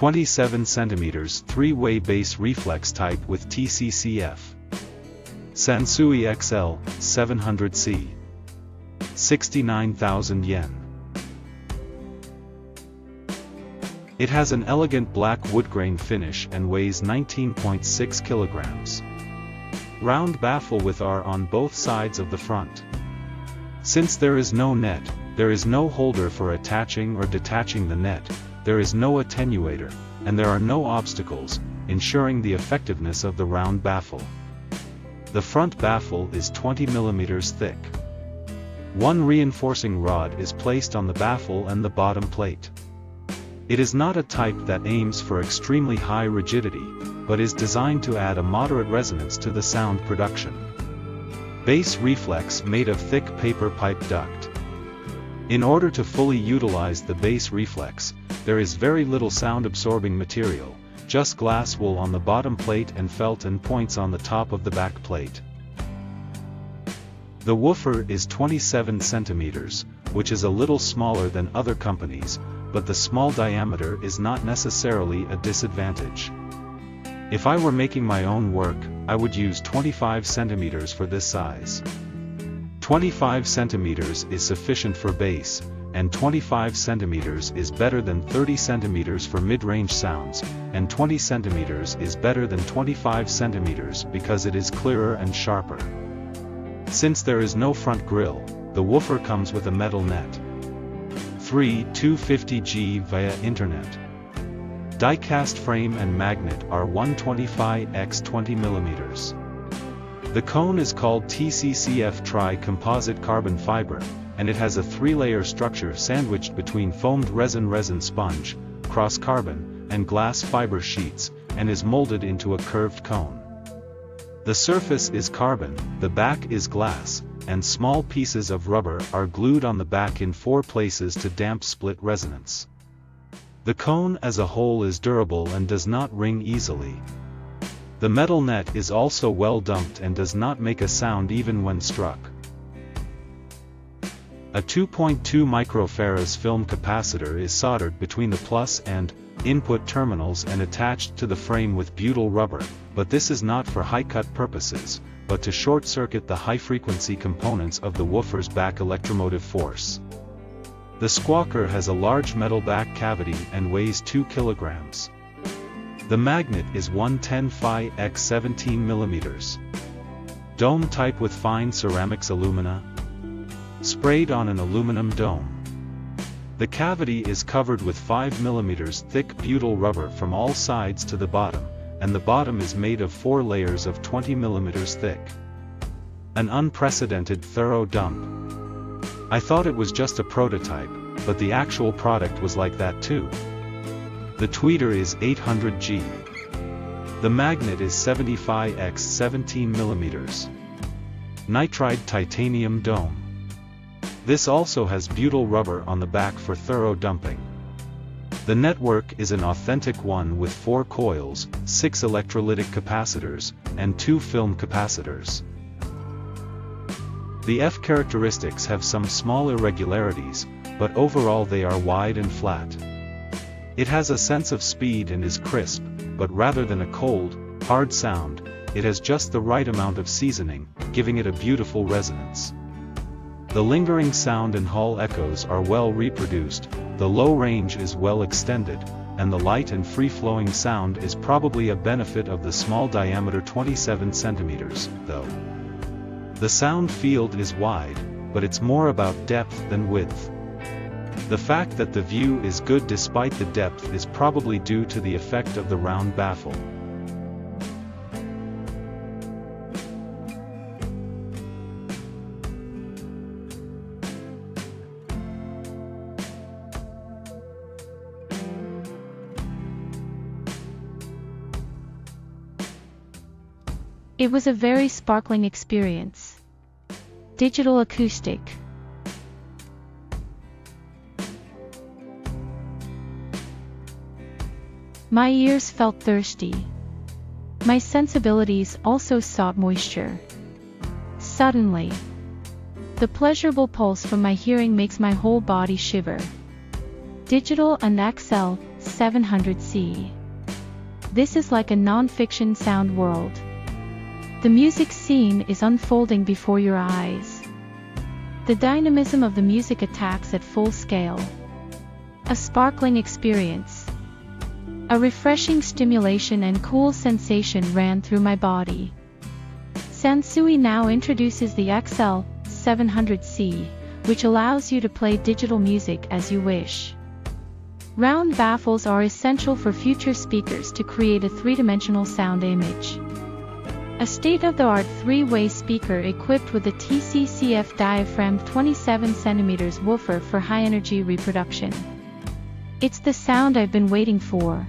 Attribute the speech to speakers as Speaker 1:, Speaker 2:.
Speaker 1: 27 cm three-way bass reflex type with TCCF. Sansui XL, 700C. 69,000 yen. It has an elegant black wood grain finish and weighs 19.6 kilograms. Round baffle with R on both sides of the front. Since there is no net, there is no holder for attaching or detaching the net, there is no attenuator, and there are no obstacles, ensuring the effectiveness of the round baffle. The front baffle is 20 mm thick. One reinforcing rod is placed on the baffle and the bottom plate. It is not a type that aims for extremely high rigidity, but is designed to add a moderate resonance to the sound production. Bass reflex made of thick paper pipe duct. In order to fully utilize the bass reflex, there is very little sound-absorbing material, just glass wool on the bottom plate and felt and points on the top of the back plate. The woofer is 27 centimeters, which is a little smaller than other companies, but the small diameter is not necessarily a disadvantage. If I were making my own work, I would use 25 centimeters for this size. 25 centimeters is sufficient for bass, and 25 centimeters is better than 30 centimeters for mid-range sounds, and 20 centimeters is better than 25 centimeters because it is clearer and sharper. Since there is no front grille, the woofer comes with a metal net. 3 250G via Internet. Die-cast frame and magnet are 125 x 20 mm. The cone is called TCCF Tri-Composite Carbon Fiber, and it has a three-layer structure sandwiched between foamed resin-resin sponge, cross-carbon, and glass fiber sheets, and is molded into a curved cone. The surface is carbon, the back is glass, and small pieces of rubber are glued on the back in four places to damp split resonance. The cone as a whole is durable and does not ring easily. The metal net is also well dumped and does not make a sound even when struck. A 2.2 microfarads film capacitor is soldered between the plus and input terminals and attached to the frame with butyl rubber, but this is not for high-cut purposes, but to short-circuit the high-frequency components of the woofer's back electromotive force. The squawker has a large metal back cavity and weighs 2 kilograms. The magnet is 110 Phi x 17 millimeters. Dome type with fine ceramics alumina. Sprayed on an aluminum dome. The cavity is covered with 5 mm thick butyl rubber from all sides to the bottom, and the bottom is made of four layers of 20 mm thick. An unprecedented thorough dump. I thought it was just a prototype, but the actual product was like that too. The tweeter is 800G. The magnet is 75x 17 mm. Nitride titanium dome. This also has butyl rubber on the back for thorough dumping. The network is an authentic one with four coils, six electrolytic capacitors, and two film capacitors. The F characteristics have some small irregularities, but overall they are wide and flat. It has a sense of speed and is crisp, but rather than a cold, hard sound, it has just the right amount of seasoning, giving it a beautiful resonance. The lingering sound and hall echoes are well reproduced, the low range is well extended, and the light and free-flowing sound is probably a benefit of the small diameter 27 centimeters, though. The sound field is wide, but it's more about depth than width. The fact that the view is good despite the depth is probably due to the effect of the round baffle.
Speaker 2: It was a very sparkling experience. Digital acoustic. My ears felt thirsty. My sensibilities also sought moisture. Suddenly, the pleasurable pulse from my hearing makes my whole body shiver. Digital and XL 700C. This is like a non-fiction sound world. The music scene is unfolding before your eyes. The dynamism of the music attacks at full scale. A sparkling experience. A refreshing stimulation and cool sensation ran through my body. Sansui now introduces the XL 700C, which allows you to play digital music as you wish. Round baffles are essential for future speakers to create a three-dimensional sound image. A state-of-the-art three-way speaker equipped with a TCCF diaphragm 27cm woofer for high-energy reproduction. It's the sound I've been waiting for.